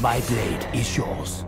My blade is yours.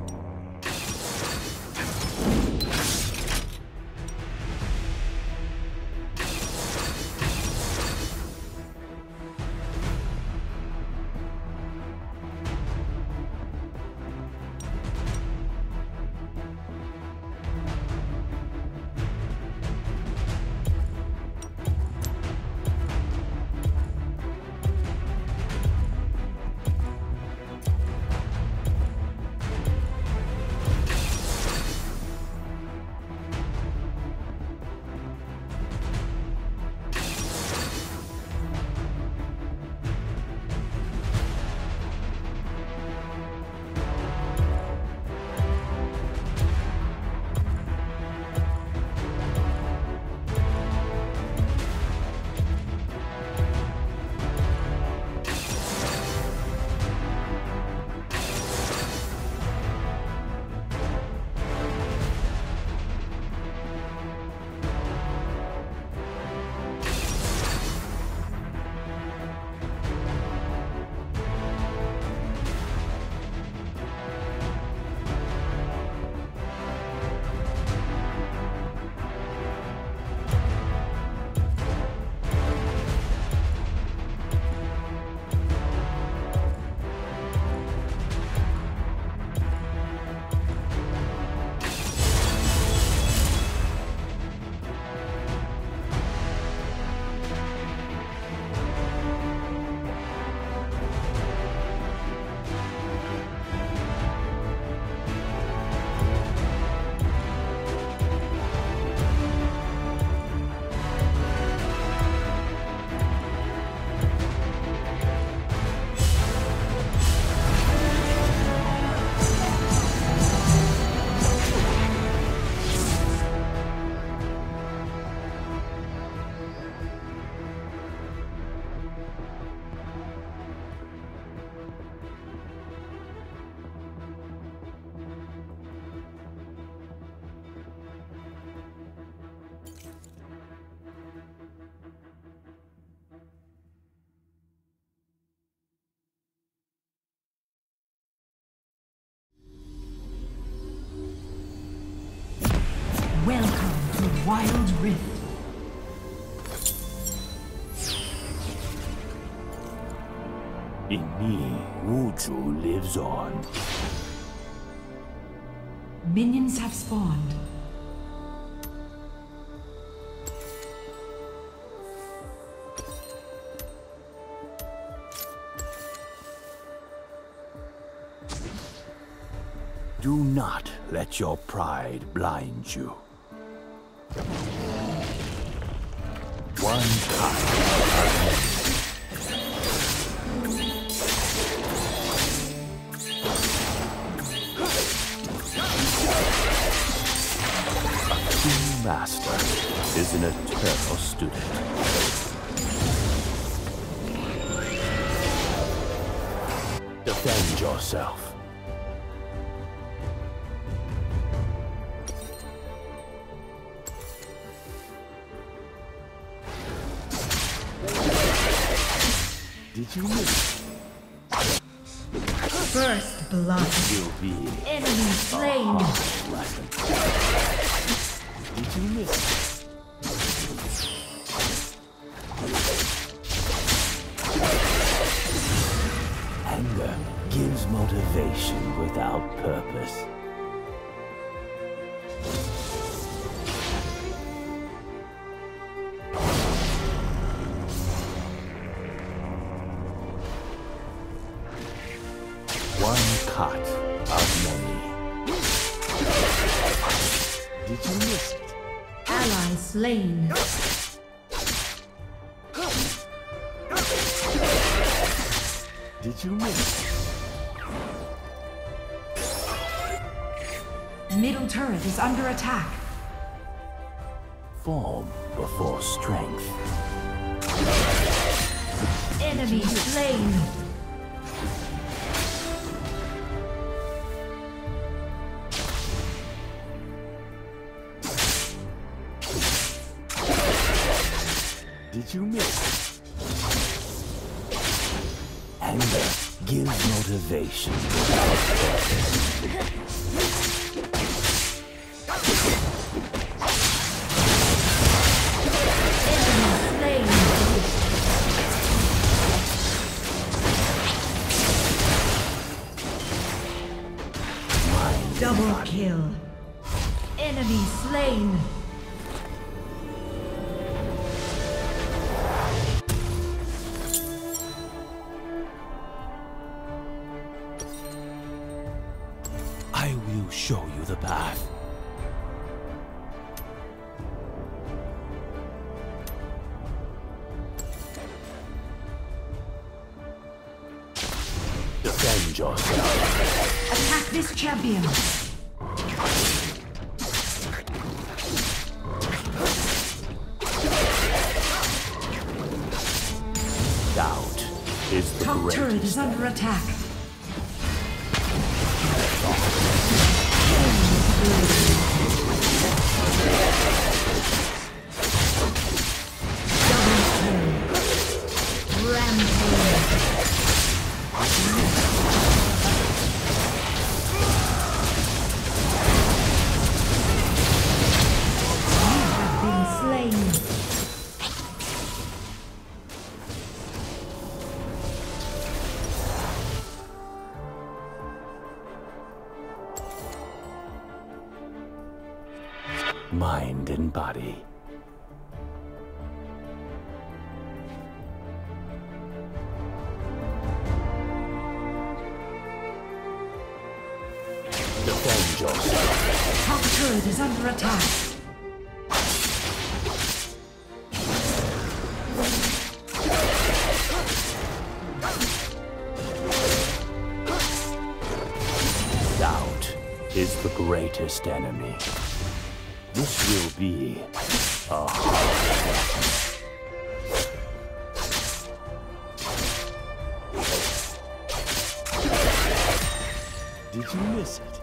Wild Rift. In me, Wuju lives on. Minions have spawned. Do not let your pride blind you. One true master is an eternal student. Defend yourself. Be Enemy slain. Did you miss? Anger gives motivation without purpose. Middle turret is under attack. Form before strength. Enemy slain. Did you miss? Anger gives motivation Enemy slain. I will show you the path. Defend yourself. Attack this champion. Greatest enemy. This will be a hard lesson. Did you miss it?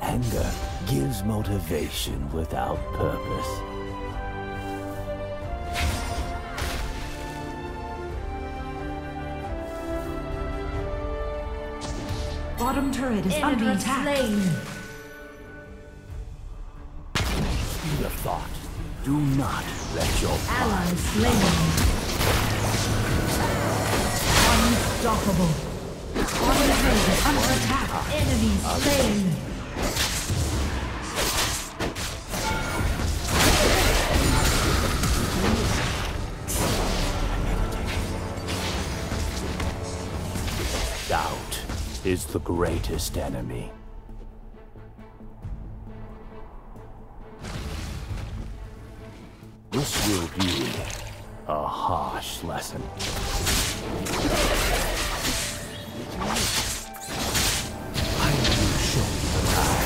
Anger gives motivation without purpose. Bottom turret is under attack. slain. Not let your Ally slain. Unstoppable. Bottom under attack. Enemy slain. doubt is the greatest enemy. Will be a harsh lesson. I will show you the path.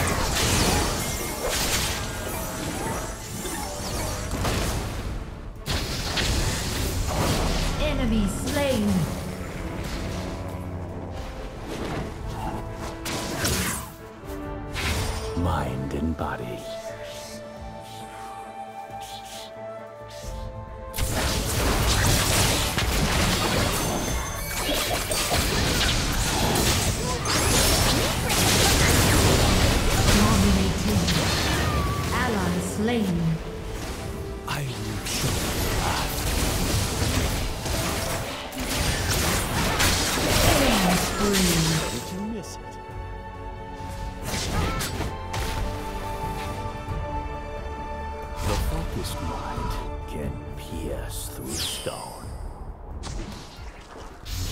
Enemy slain. mind and body.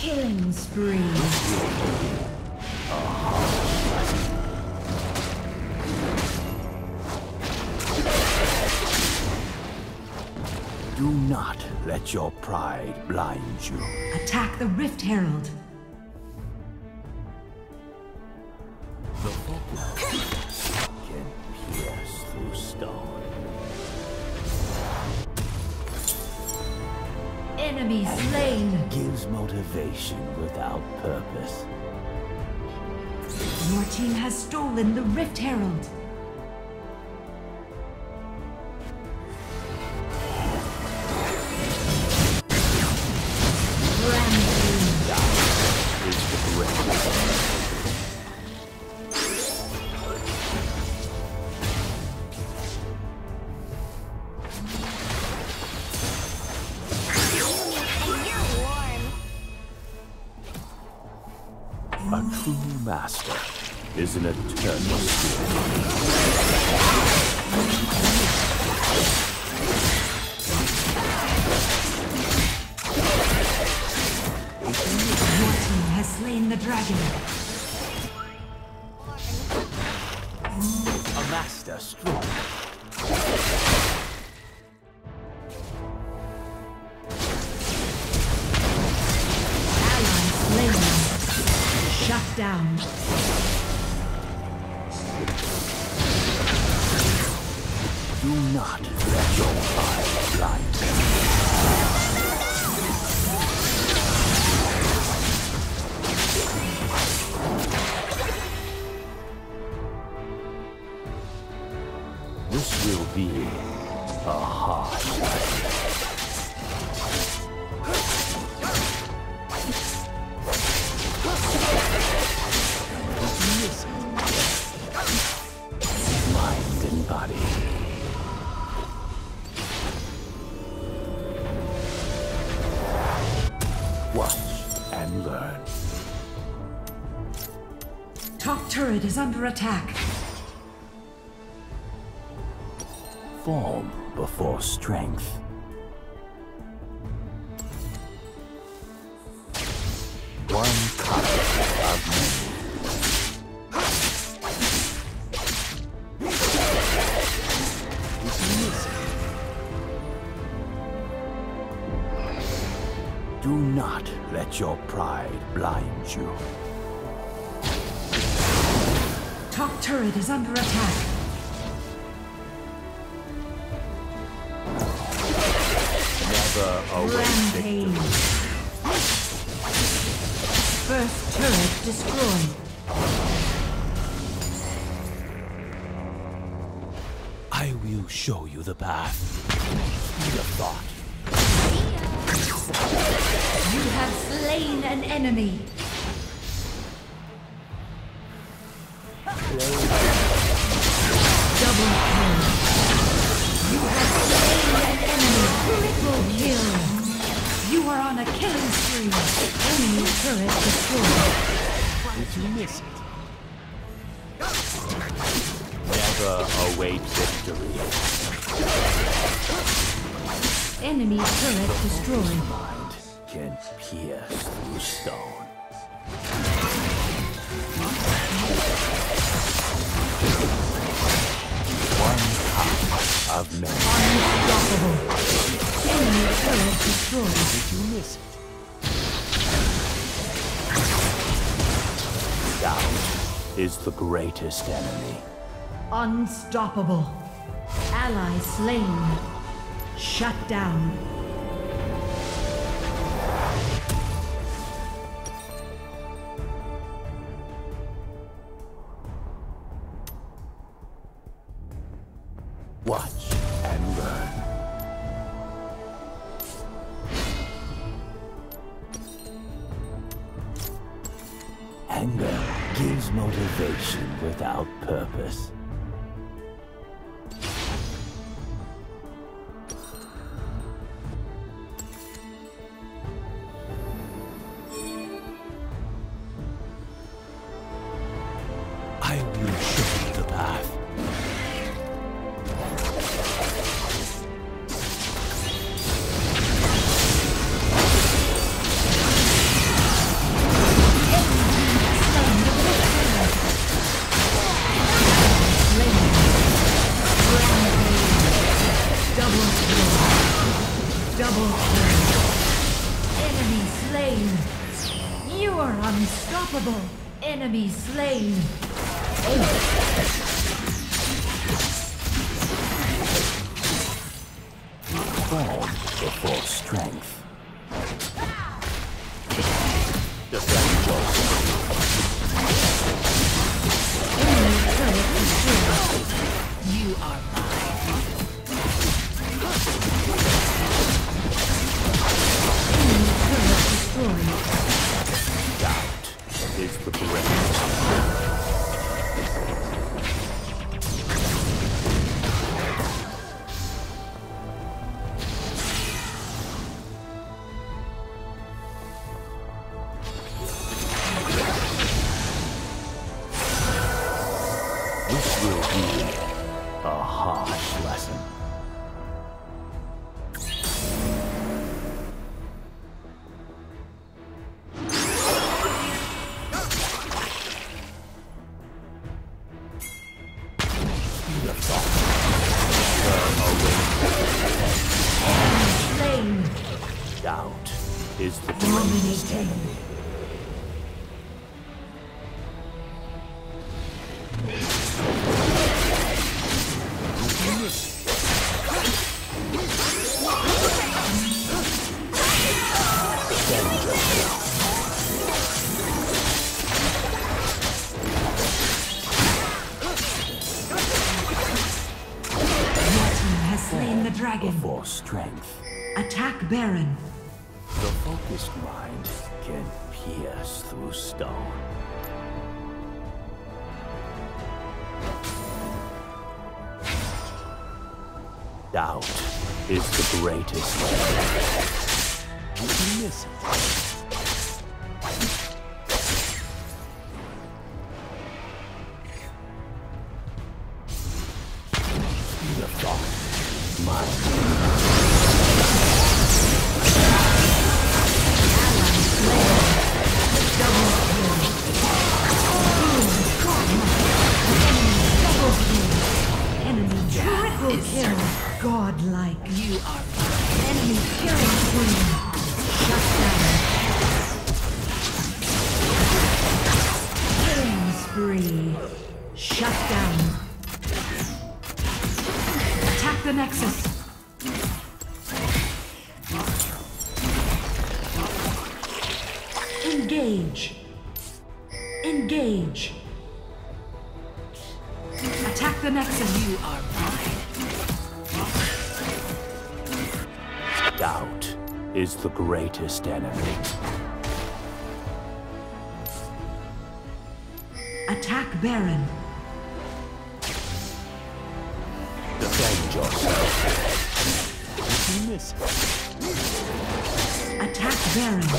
Killing spree. Do not let your pride blind you. Attack the Rift Herald. Without purpose. Your team has stolen the Rift Herald. Is an eternal has slain the dragon. A master strong. Slain. Shut down. Do not let your eye blind turret is under attack. Form before strength. One cup of many. Do not let your pride blind you. Turret is under attack. Never await victory. Rampage. First turret destroyed. I will show you the path. Speed of thought. You have slain an enemy. Miss it? Never await victory. Enemy turret destroyed. Mind can pierce through stone. One cup of many. Unstoppable. Enemy turret destroyed. Did you miss it? Doubt is the greatest enemy. Unstoppable. Ally slain. Shut down. Before strength. Defend yourself. Enemy turret destroyed. You are Enemy turret doubt is the greatest. Baron. the focused mind can pierce through stone. Doubt is the greatest miss the greatest enemy. Attack Baron. Defend yourself. You miss. Attack Baron.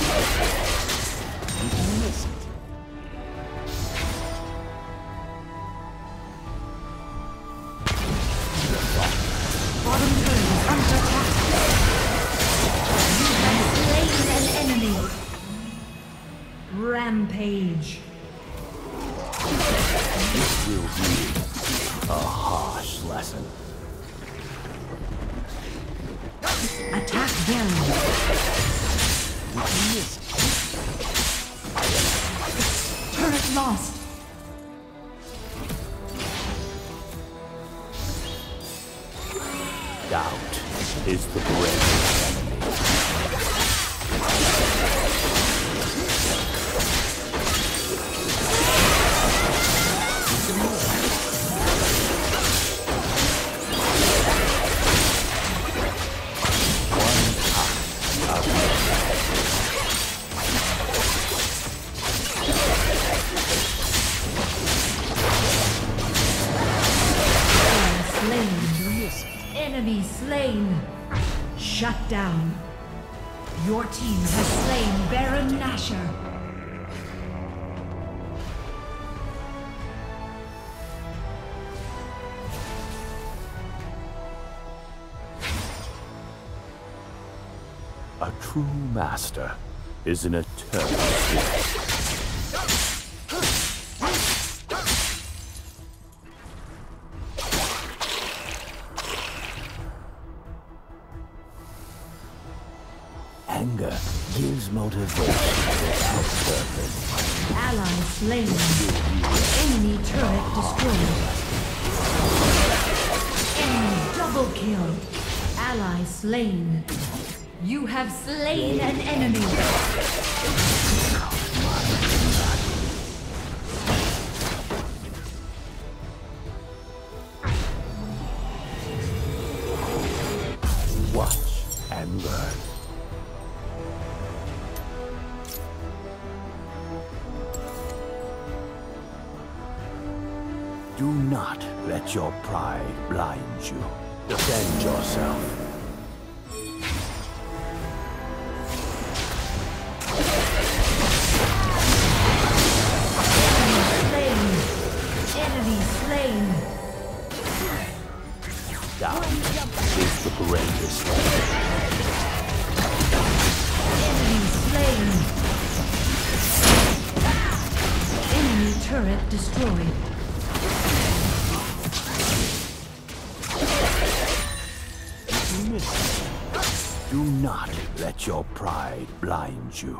True master is an eternal. Anger gives motivation without purpose. Ally slain. Enemy turret destroyed. Enemy double kill. Ally slain. You have slain an enemy. Watch and learn. Do not let your pride blind you. Defend yourself. your pride blinds you.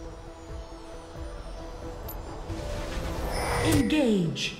Entende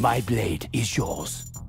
My blade is yours.